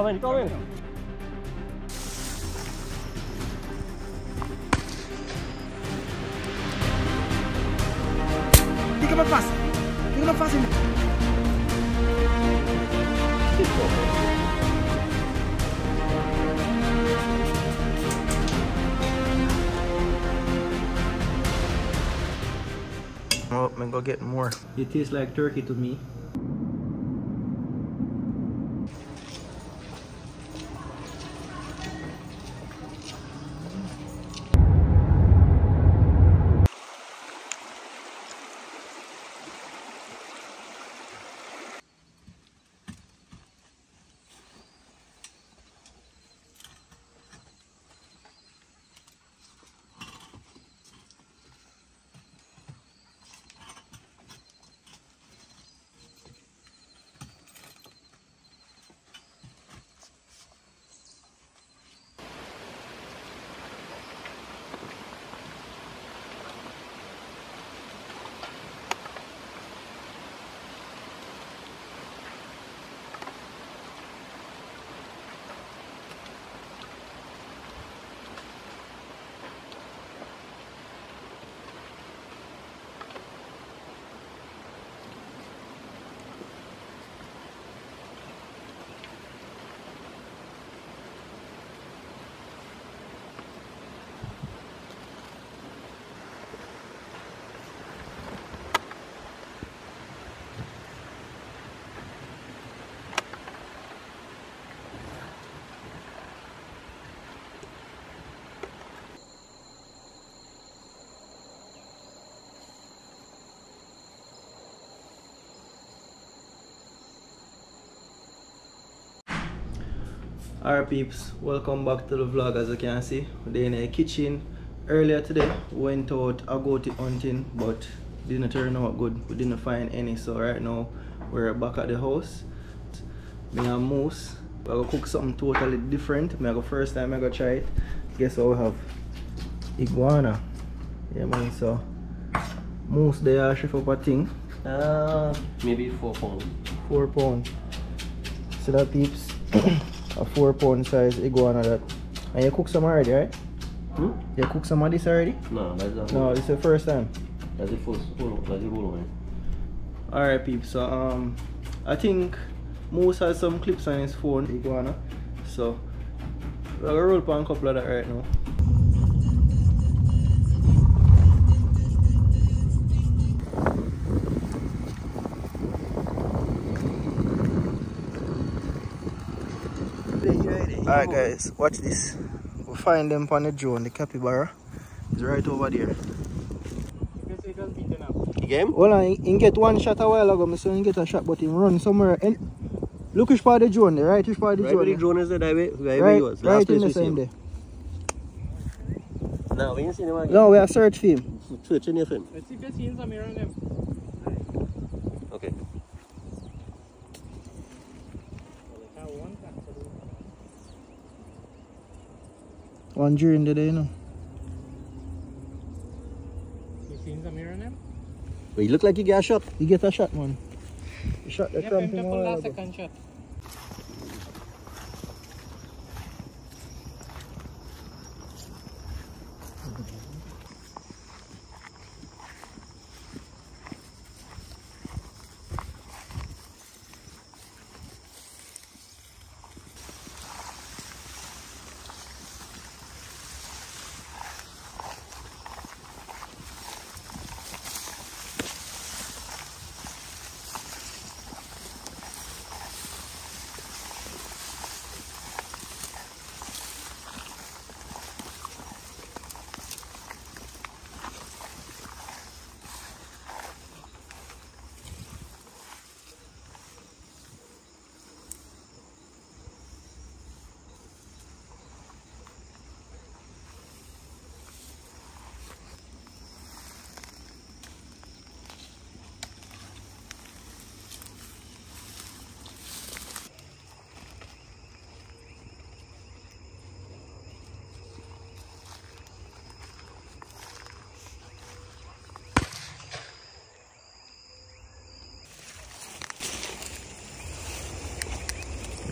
coming, coming. Pick up a pass. Pick up a pass in. Oh, I'm gonna go get more. It tastes like turkey to me. Alright peeps, welcome back to the vlog as you can see. We're in a kitchen. Earlier today, went out agouti hunting but didn't turn out good. We didn't find any so right now we're back at the house. Me and Moose. We're gonna cook something totally different. Me go first time I go try it. Guess what we have? Iguana. Yeah man, so Moose there chef up a thing. Uh, maybe four pounds. Four pound. See that peeps? A four pound size iguana that. And you cook some already, right? Hmm? You cook some of this already? No, that's the No, it's the first time. That's the first. Hold that's the whole one. Alright peeps, so um I think Moose has some clips on his phone, iguana. So we're gonna roll upon a couple of that right now. Alright guys, watch this. We'll find them on the drone, the capybara. It's right over there. The game? Hold on, he, he get one shot a while ago, me so he get a shot, but he run somewhere. And look which part of the drone, the right which part of the Right drone. where the drone is there, that way, where right, he was. right Last in place the we same him. there. Now, we ain't seen him again. No, we are search for him. Searching your film. Let's see if you've seen some around them. Okay. One during the day, you know. You seen some around them? But you look like you got a shot. You get a shot, man. He shot the Yeah, cramp him him to a pull while that ago. second shot.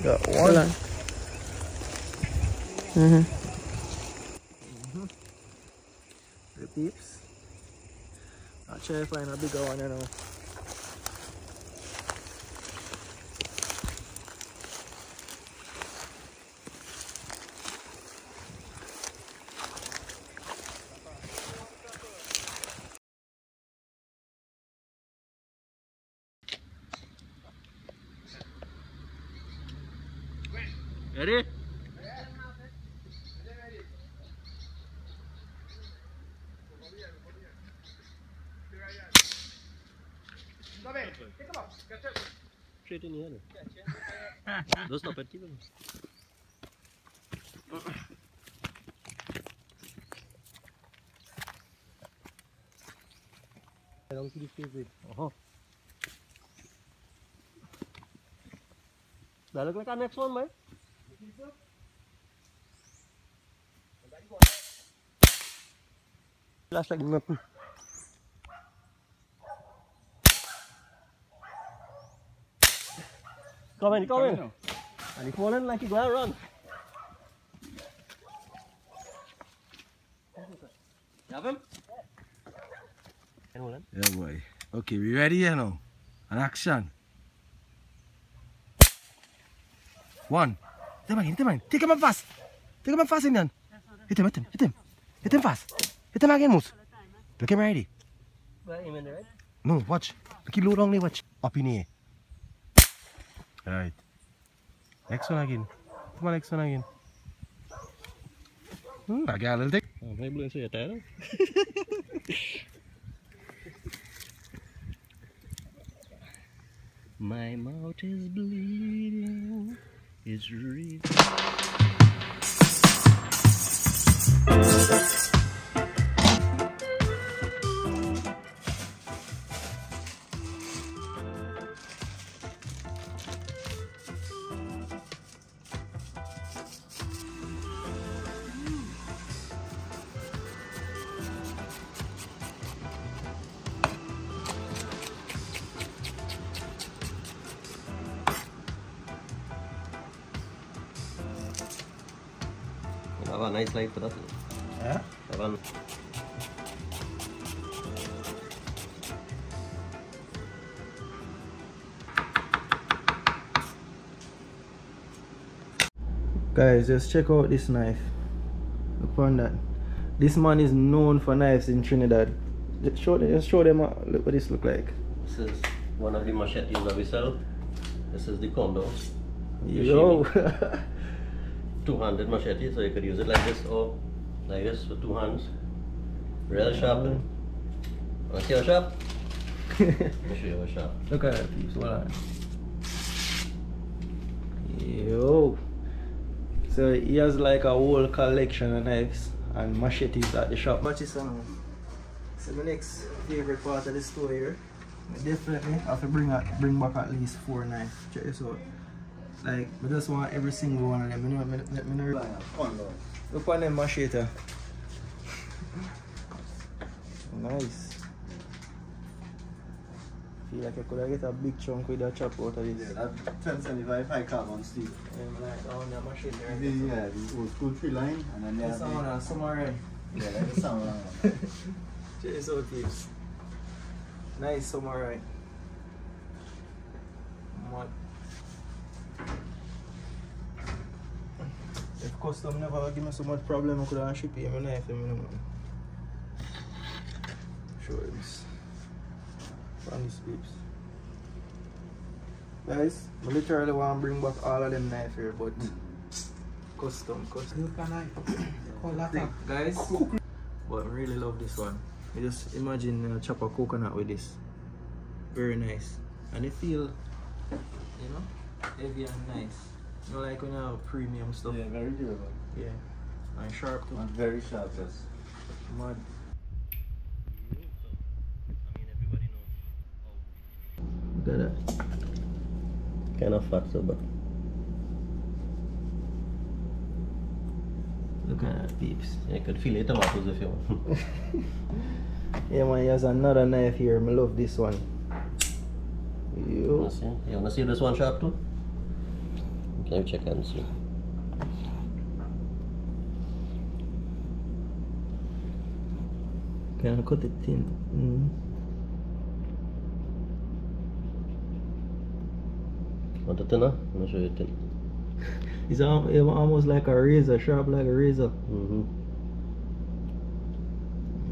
Got one. On. Mm-hmm. Mm-hmm. Not sure if I find a bigger one, you know. Straight in here. no? Don't stop it, keep it. I don't see the favorite. Uh-huh. That look like our next one, man. Last like nothing. Come in, come in. And he falling like he gonna run. You have him? Can hold? Yeah, boy. Okay, we ready here now? An action. One. Hit him again, hit him again. Take him up fast. Take him up fast, Indian. Hit him, hit him, hit him. Hit him fast. Hit him again, Moose. Look him ready. Well, him in there, right? No, watch. Keep low down, watch. Up in here. Alright. Next one again. Come on, next one again. Hmm, got a little tick. Oh, may belum saya tahu. My mouth is bleeding. It's Have a nice life for that. Yeah? Guys, just check out this knife. Look on that. This man is known for knives in Trinidad. Just show them, just show them look what this look like. This is one of the machetes that we sell. This is the Kondo. Yo. 200 machete, so you could use it like this or like this with two hands. Real sharp. eh? Wanna see how sharp? Let me show you how sharp. look at that peeps, hold on. Yo. So he has like a whole collection of knives and machetes at the shop. Watch this now. So my next favorite part of the store here. I definitely have to bring out, bring back at least four knives. Check this out. Like, I just want every single one of them. You know, me- let me know. Look on them machete. nice. Feel like I could have get a big chunk with that chop out of this. Yeah, that 1075 high carbon steel. Um, like on the machete right The, there. yeah, the old school tree line, and then they This have one, the, uh, yeah, like the sound. uh, Check this out. Nice samurai. Mad. If custom never give me so much problem, I could have ship him a knife. Them, you know. Show him this. From these peeps. Guys, I literally want to bring back all of them knife here, but custom, custom. Look at knife. Guys, but I really love this one. You just imagine uh, chop a coconut with this. Very nice. And it feel, you know, heavy and nice. You know, like when you have premium stuff. yeah, very durable. Yeah. And sharp too. And very sharp, yes. Mud. I mean, everybody knows. Look at that. Kind of fat, so but Look at that, peeps. you could feel it tomatoes if you want. Yeah, man, he has another knife here. I love this one. You Yo. wanna see? You wanna see this one sharp too? Let me check and see. Can I cut it in? Mm. Want the thinner? I'm not sure you thin. it's almost like a razor, sharp like a razor. Mm-hmm.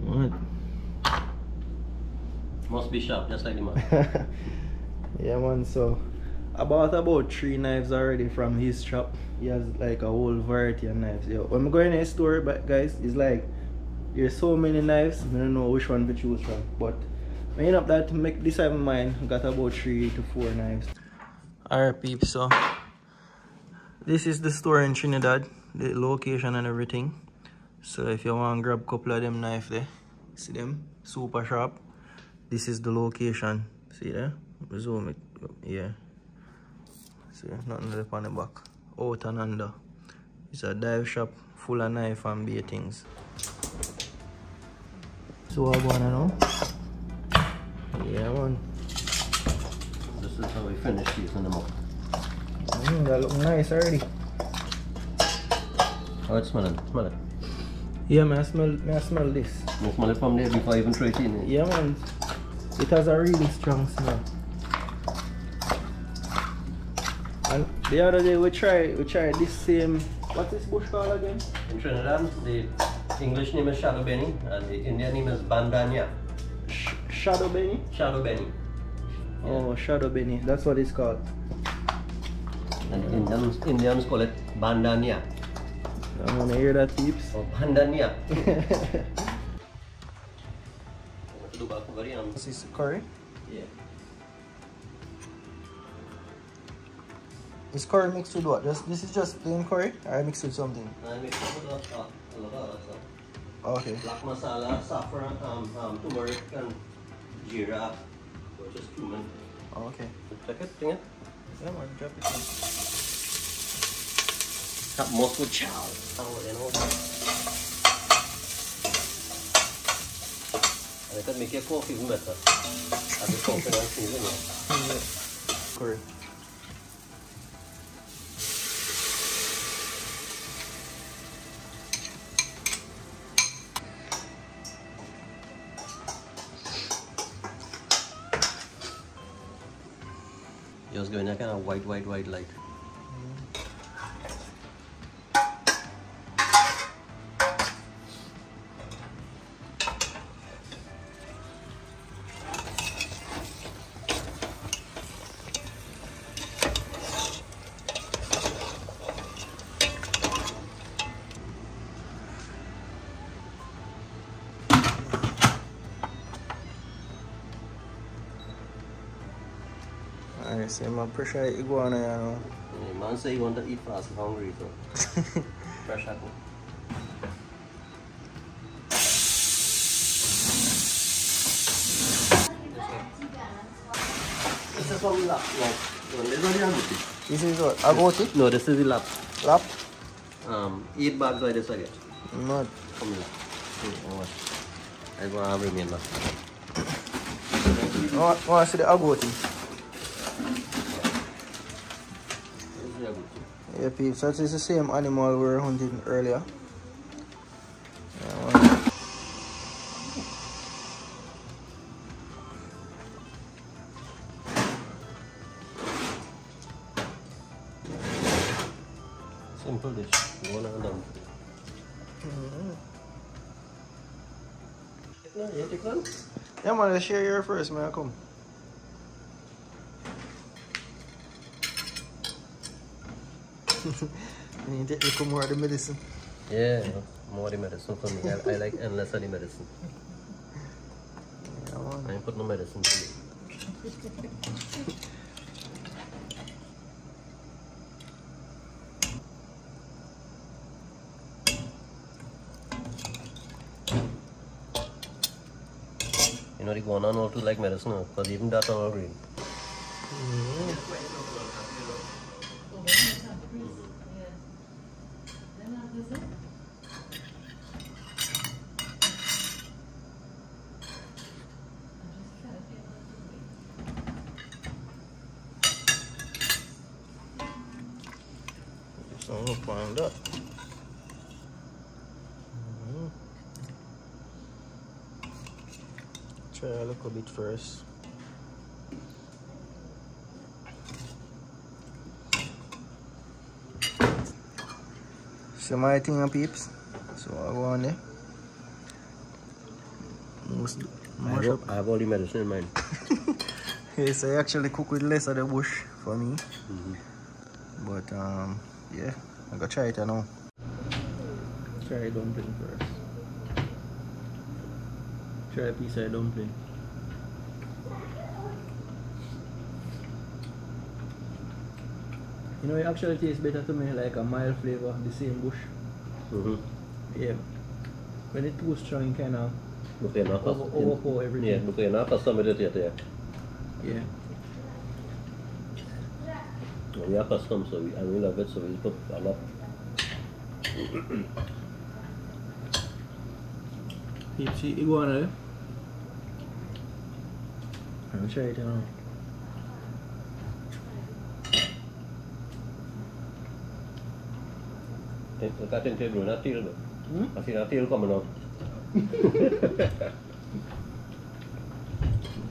What? Must be sharp, just like the man. yeah, man, so. I bought about three knives already from his shop. He has like a whole variety of knives. Yo, when I go in a store but guys it's like there's so many knives I don't know which one to choose from but I end up that make decide my mind I got about three to four knives. Alright peeps so this is the store in Trinidad the location and everything. So if you want to grab a couple of them knife there see them super sharp. This is the location see there? Zoom it yeah see nothing left on the back out and under. It's a dive shop full of knife and beatings so what going on now? Yeah man. This is how we finish using them up. mm, that look nice already. How it's smelling? Smell it. yeah man I smell me I smell this? You smell it from there before I even throw it in. yeah man. It has a really strong smell and the other day we tried we tried this same what's this bush called again? In Trinidad, the English name is Shadow Benny and the Indian name is Bandanya. Sh- shadow benny? Shadow Benny. oh shadow benny. That's what it's called. And Indians, Indians call it Bandanya I'm gonna hear that peeps or Bandanya. do back very this is curry yeah. Is curry mixed with what just this is just plain curry or I mixed with something I mix it with a, a, lot of stuff. okay Black masala, saffron, um, um, turmeric, and jeera, which is cumin. okay Check it, bring it. yeah man drop it in. Tap Moscow chow. Oh, you know. And it can make your coffee even better. As a coffee and season, yeah. curry Just going a kind of white, white, white light. Alright so my pressure iguana you know Yeah, man say you want to eat fast and hungry, so fresh apple. This is what we lap. No, no, this is what you have this is what agouti No, this is the lap. lap Um, eight bags like this I get. not Come here. See, I want. I go have remainder. I want, want to see the agouti yeah peeps that is the same animal we were hunting earlier yeah. Simple dish. One and done. Take one, yeah, take one. yeah man let's share your first man come you need to take little more of the medicine Yeah, more the medicine for me. I, I like endless of the medicine. yeah. I ain't put no medicine for me. You know, the guana not to like medicine, because even that are all green. So I'm gonna find out. Try a little bit first. So my thing and peeps. So I go on there. Most, I mash have. I have all the medicine in mind. Yes, I actually cook with less of the bush for me. Mhm. But um, yeah, I gotta try it I now. Try dumpling first. Try a piece of dumpling. You know, it actually tastes better to me like a mild flavor of the same bush. Mhm. Yeah. When it's too strong, kind of kan over, overpower everything. Yeah, gärna pasta med det till det. Yeah. Om jag pastar så vi, jag vill ha vet så vi put alla. Peeps, you you go on there. I'll try it now. Jag tänkte inte bruna till då. Mm? Jag ser att till kommer någon.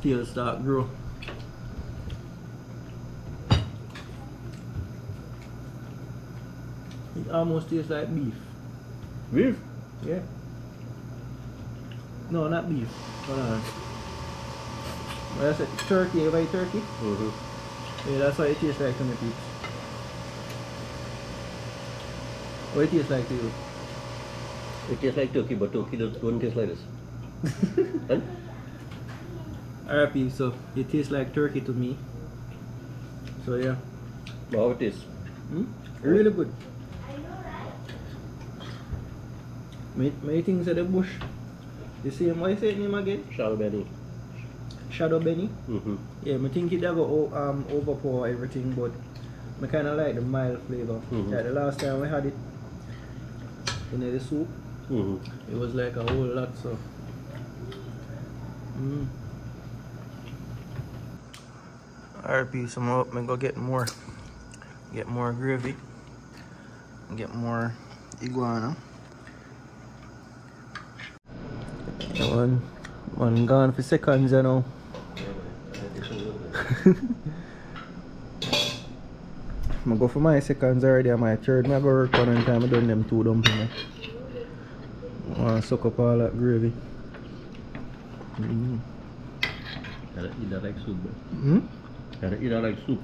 Tail start grow. It almost tastes like beef. Beef? Yeah. No, not beef. Hold on. What I said, turkey, you buy turkey? Mhm. Yeah, that's what it tastes like to me, peeps. What it tastes like to you? It tastes like turkey, but turkey don't, don't taste like this. Huh? Alright, peeps, so it tastes like turkey to me. So yeah. How it is? Hmm? Really good. My, my things at the bush. The same, what you say it name again? Shal Benny. Shadow Benny. Mhm. Yeah, I think it will go um, overpower everything, but I kind of like the mild flavor. Mhm. Like the last time we had it in the soup, Mhm. it was like a whole lot, so. Mm. Alright, peace. I'm up. I'm gonna get more, get more gravy, get more iguana. That one, one gone for seconds, you know. I go for my seconds already and my third. I go work one and time I done them two dumplings. I want to suck up all that gravy. Mm. Gotta eat that like soup. bro. Hmm? Gotta eat that like soup.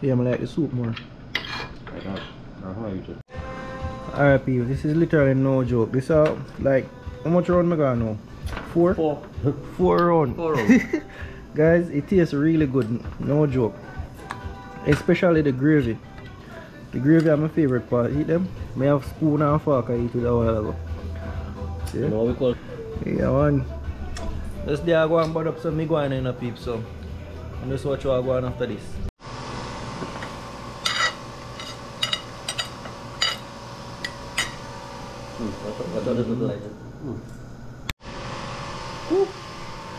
Yeah, I like the soup more. Like that. That's how I eat it. Alright, people, this is literally no joke. This are like, how much round I got now? Four? Four. Four round. Four round. Guys, it tastes really good. No joke. Especially the gravy. The gravy are my favorite part. Eat them. May have spoon and fork I eat it a while ago. See? You know what we call Yeah, man. This day I go and bud up some iguana in a peep, so I'm just watch what I go on after this. Mm, that's what, that's what it look like. Mm.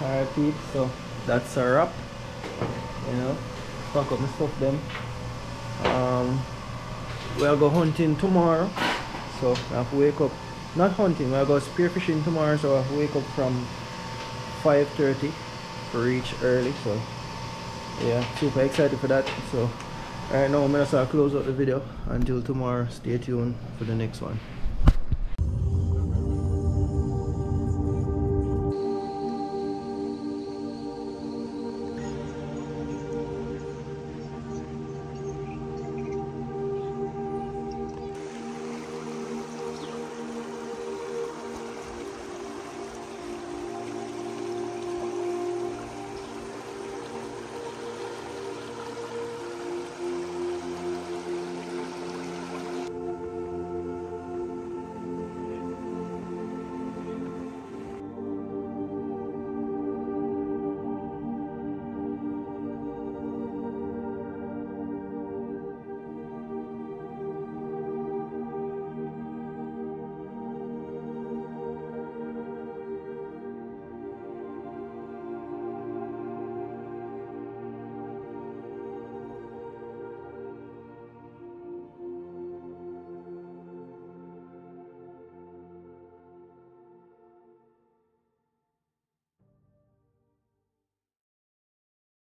Alright, peep, so that's a wrap. You know, pack up my stuff them. Um, we'll go hunting tomorrow, so I have to wake up. Not hunting, we'll go spearfishing tomorrow, so I have to wake up from 5:30 to reach early. So yeah, super excited for that. So right now I'm gonna close out the video. Until tomorrow, stay tuned for the next one.